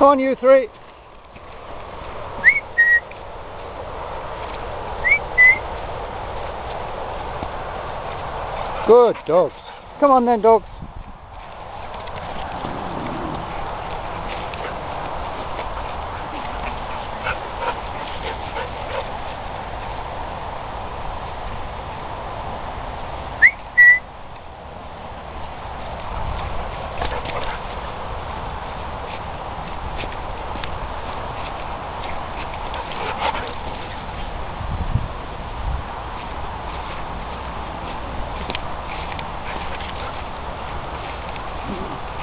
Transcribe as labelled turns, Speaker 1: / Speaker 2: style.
Speaker 1: On, you three. Good dogs. Come on then, dogs. Mm-hmm.